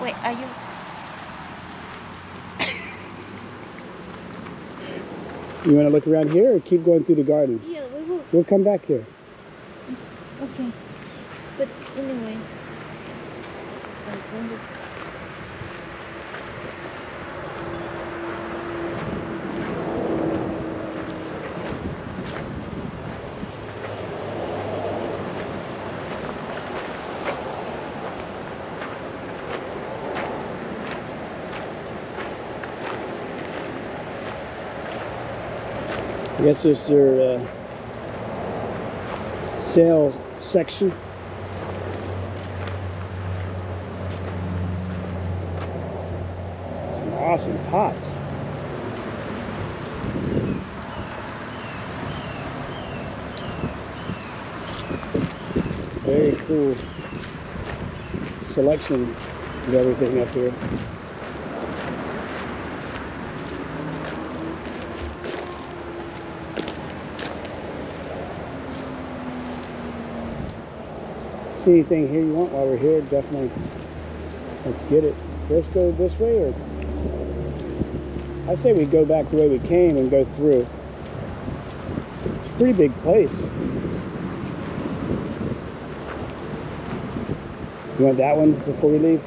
Wait, are you? You want to look around here or keep going through the garden? Yeah, we will. We'll come back here. Okay. But anyway. I guess is their uh, sale section. Some awesome pots. Very cool selection of everything up here. See anything here you want while we're here, definitely let's get it. Let's go this way or I say we go back the way we came and go through. It's a pretty big place. You want that one before we leave?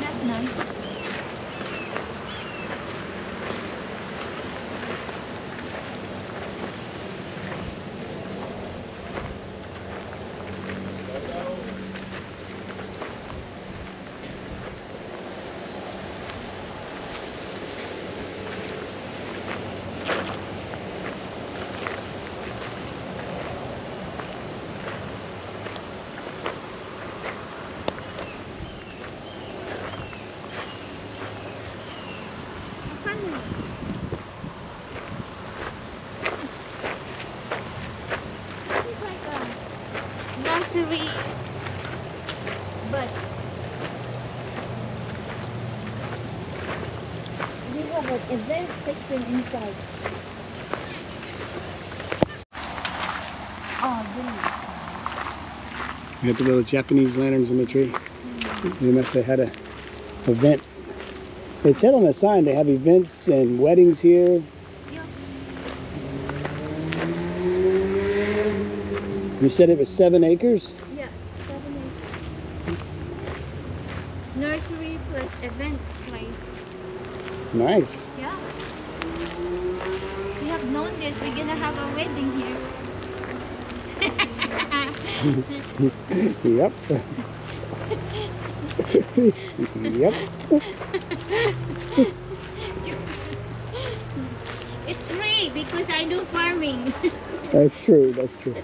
That's nice. Paano? It's like a nursery, but we have an event section inside. Oh, got the little Japanese lanterns in the tree. They must have had a event. It said on the sign they have events and weddings here. Yeah. You said it was seven acres? Yeah, seven acres. Nursery plus event place. Nice. Yeah. We have known this. We're gonna have a wedding here. Yep. yep. it's free because I do farming. That's true. That's true.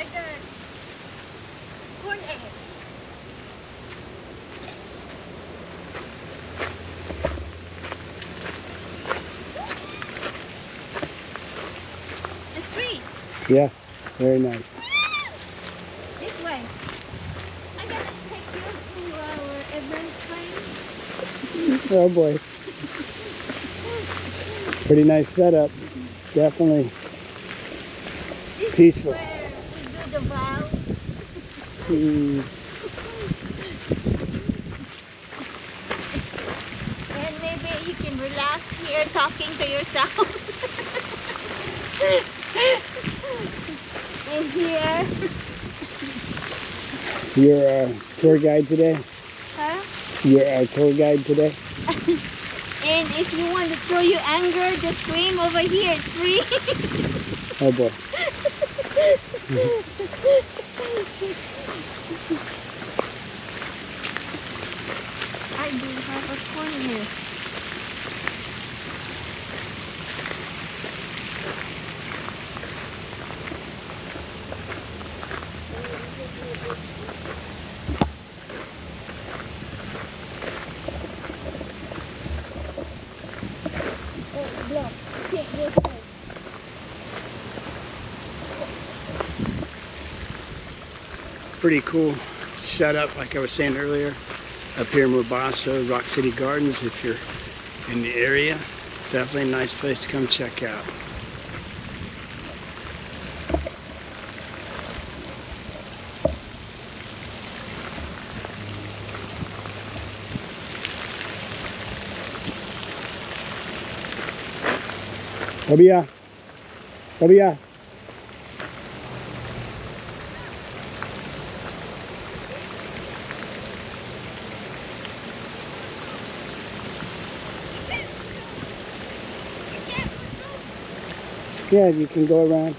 I got corn egg. The tree. Yeah. Very nice. This way. I'm gonna take you to our event place. Oh boy. Pretty nice setup. Definitely Peaceful. is where we do the vow. mm, And maybe you can relax here talking to yourself. in here. You're our tour guide today? Huh? You're our tour guide today? And if you want to throw your anger, just scream over here. It's free. Oh boy. I do have a phone here. Pretty cool setup, like I was saying earlier, up here in Mombasa, Rock City Gardens. If you're in the area, definitely a nice place to come check out. Tabia. Tabia. Uh, Yeah, you can go around.